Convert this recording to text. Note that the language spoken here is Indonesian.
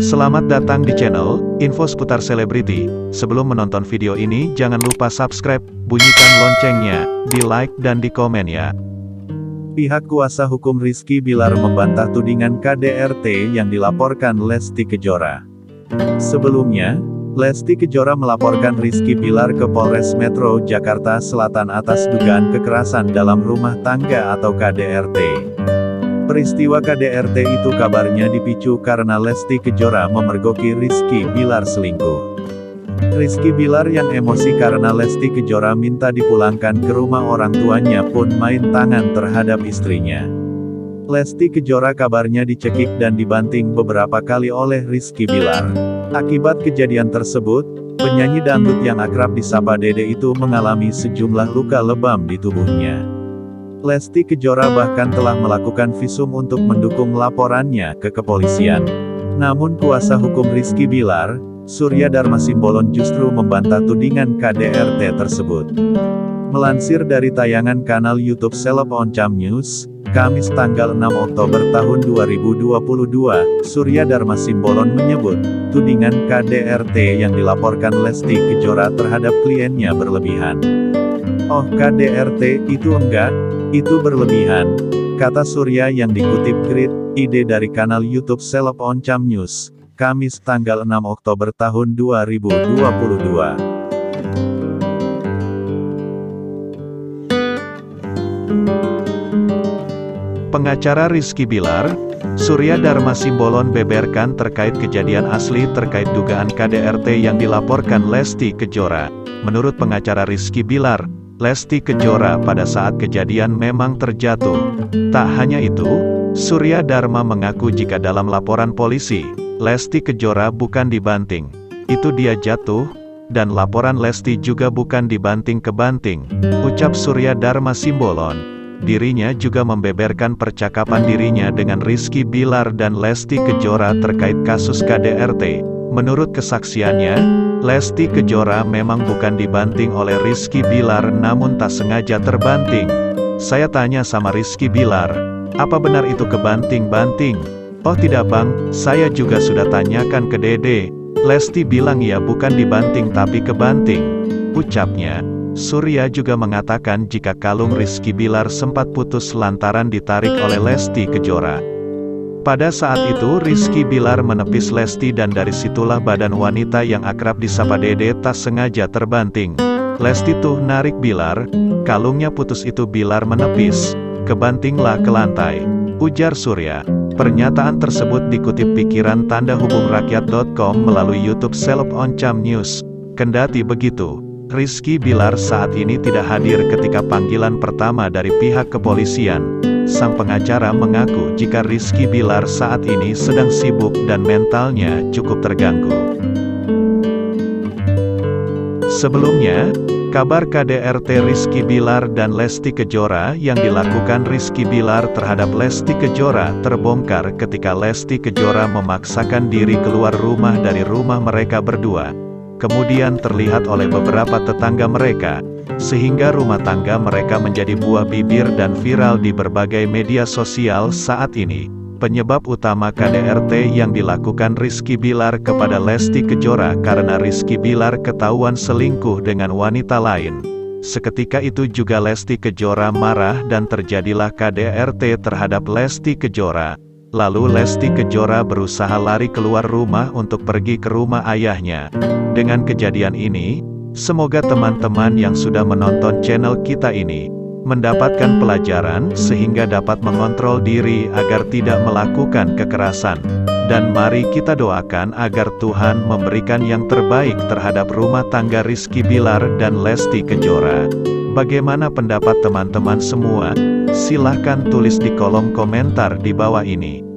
Selamat datang di channel Info Seputar Selebriti. Sebelum menonton video ini, jangan lupa subscribe, bunyikan loncengnya, di like dan di komen ya. Pihak kuasa hukum Rizky Bilar membantah tudingan KDRT yang dilaporkan Lesti Kejora. Sebelumnya, Lesti Kejora melaporkan Rizky Bilar ke Polres Metro Jakarta Selatan atas dugaan kekerasan dalam rumah tangga atau KDRT. Peristiwa KDRT itu kabarnya dipicu karena Lesti Kejora memergoki Rizky Bilar selingkuh. Rizky Bilar yang emosi karena Lesti Kejora minta dipulangkan ke rumah orang tuanya pun main tangan terhadap istrinya. Lesti Kejora kabarnya dicekik dan dibanting beberapa kali oleh Rizky Bilar. Akibat kejadian tersebut, penyanyi dangdut yang akrab disapa Dede itu mengalami sejumlah luka lebam di tubuhnya. Lesti Kejora bahkan telah melakukan visum untuk mendukung laporannya ke kepolisian. Namun kuasa hukum Rizky Bilar, Surya Dharma Simbolon justru membantah tudingan KDRT tersebut. Melansir dari tayangan kanal YouTube Seleb Oncam News, Kamis tanggal 6 Oktober tahun 2022, Surya Dharma Simbolon menyebut, tudingan KDRT yang dilaporkan Lesti Kejora terhadap kliennya berlebihan. Oh KDRT, itu enggak, itu berlebihan, kata Surya yang dikutip Grid, ide dari kanal YouTube Seleb Oncam News, Kamis tanggal 6 Oktober tahun 2022. Pengacara Rizky Bilar, Surya Dharma Simbolon beberkan terkait kejadian asli terkait dugaan KDRT yang dilaporkan Lesti Kejora. Menurut pengacara Rizky Bilar, Lesti Kejora pada saat kejadian memang terjatuh. Tak hanya itu, Surya Dharma mengaku jika dalam laporan polisi, Lesti Kejora bukan dibanting. Itu dia jatuh, dan laporan Lesti juga bukan dibanting ke banting, ucap Surya Dharma Simbolon. Dirinya juga membeberkan percakapan dirinya dengan Rizky Bilar dan Lesti Kejora terkait kasus KDRT. Menurut kesaksiannya, Lesti Kejora memang bukan dibanting oleh Rizky Bilar namun tak sengaja terbanting. Saya tanya sama Rizky Bilar, apa benar itu kebanting-banting? Oh tidak bang, saya juga sudah tanyakan ke Dede. Lesti bilang ya bukan dibanting tapi kebanting. Ucapnya. Surya juga mengatakan jika kalung Rizky Bilar sempat putus lantaran ditarik oleh Lesti Kejora. Pada saat itu Rizky Bilar menepis Lesti dan dari situlah badan wanita yang akrab disapa Dede tak sengaja terbanting. Lesti tuh narik Bilar, kalungnya putus itu Bilar menepis, kebantinglah ke lantai. Ujar Surya. Pernyataan tersebut dikutip pikiran tanda hubung rakyat.com melalui YouTube Seleb Oncam News. Kendati begitu, Rizky Bilar saat ini tidak hadir ketika panggilan pertama dari pihak kepolisian. Sang pengacara mengaku jika Rizky Bilar saat ini sedang sibuk dan mentalnya cukup terganggu. Sebelumnya, kabar KDRT Rizky Bilar dan Lesti Kejora yang dilakukan Rizky Bilar terhadap Lesti Kejora terbongkar ketika Lesti Kejora memaksakan diri keluar rumah dari rumah mereka berdua kemudian terlihat oleh beberapa tetangga mereka, sehingga rumah tangga mereka menjadi buah bibir dan viral di berbagai media sosial saat ini. Penyebab utama KDRT yang dilakukan Rizky Bilar kepada Lesti Kejora karena Rizky Bilar ketahuan selingkuh dengan wanita lain. Seketika itu juga Lesti Kejora marah dan terjadilah KDRT terhadap Lesti Kejora. Lalu Lesti Kejora berusaha lari keluar rumah untuk pergi ke rumah ayahnya. Dengan kejadian ini, semoga teman-teman yang sudah menonton channel kita ini, mendapatkan pelajaran sehingga dapat mengontrol diri agar tidak melakukan kekerasan. Dan mari kita doakan agar Tuhan memberikan yang terbaik terhadap rumah tangga Rizky Bilar dan Lesti Kejora. Bagaimana pendapat teman-teman semua? Silahkan tulis di kolom komentar di bawah ini.